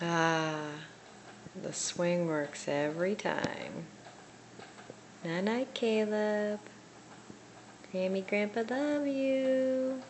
Ah, the swing works every time. Night night, Caleb. Grammy, Grandpa love you.